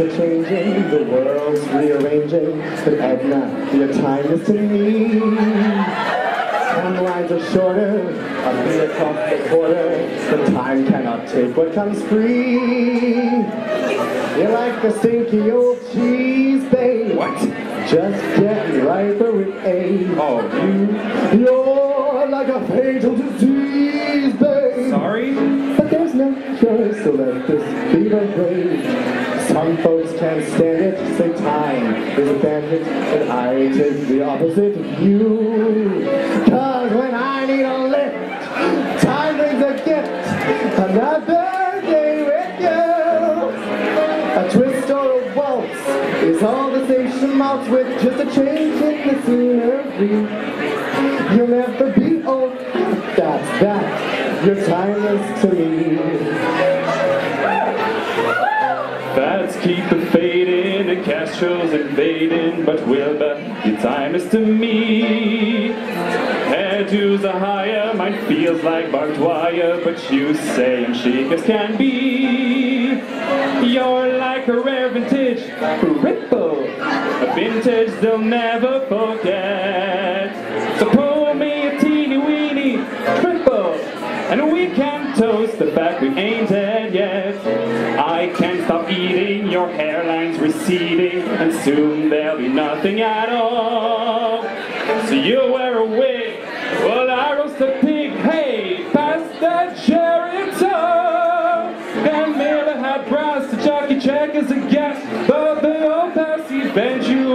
are changing, the world's rearranging, but Edna, your time is to me. Timelines are shorter, I'll be across the border, the time cannot take what comes free. You're like a stinky old cheese, babe. What? Just getting riper with age. Oh, you. You're like a fatal disease, babe. Sorry? But there's no choice, so let this fever rage. Some folks can't stand it, say time is a bandit, and I take the opposite view. Cause when I need a lift, time brings a gift, another day with you. A twist or a waltz is all the station amounts with just a change in the scenery. You'll never be old, that's that. You're timeless to me. Keep a fading and Castro's invading, but Wilbur, your time is to me. Hairdos are higher, mine feels like barbed wire, but you say I'm chic as can be. You're like a rare vintage ripple, a vintage they'll never forget. So pull me a teeny weeny triple, and we can toast the fact we ain't dead yet. Can't stop eating, your hairline's receding, and soon there'll be nothing at all. So you wear a wig, well I roast a pig, hey, pass that cherry toe. Then Miller had brass to jockey check as a guest, but they all pass eventually.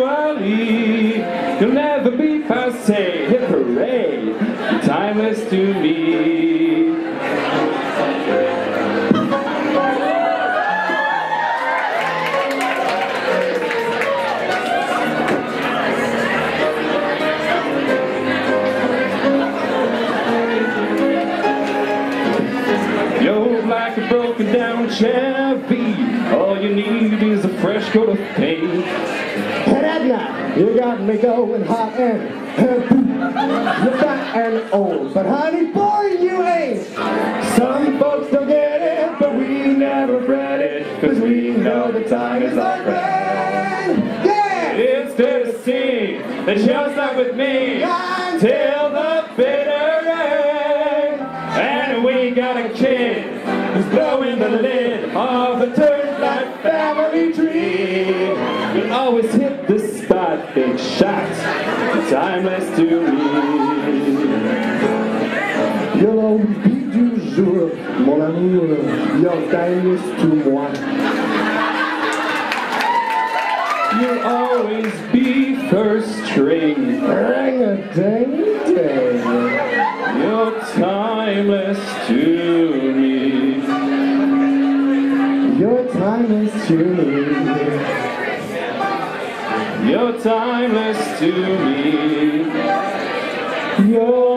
Like a broken down Chevy. All you need is a fresh coat of paint. And Edna, you got me going hot and. You're fat and old, but honey boy, you ain't. Some folks don't get it, but we never fret it, cause we know the time is our friend. Yeah! It's there to sing that just not with me we got a kid who's blowing the lid of the turnpike family tree. We'll always hit the spot, big shot, timeless to me. You'll always be du jour, mon amour. Your time is to moi. You'll always be first string. Ring a ding ding. You're timeless to me. Your time is to me. You're timeless to me. Your time.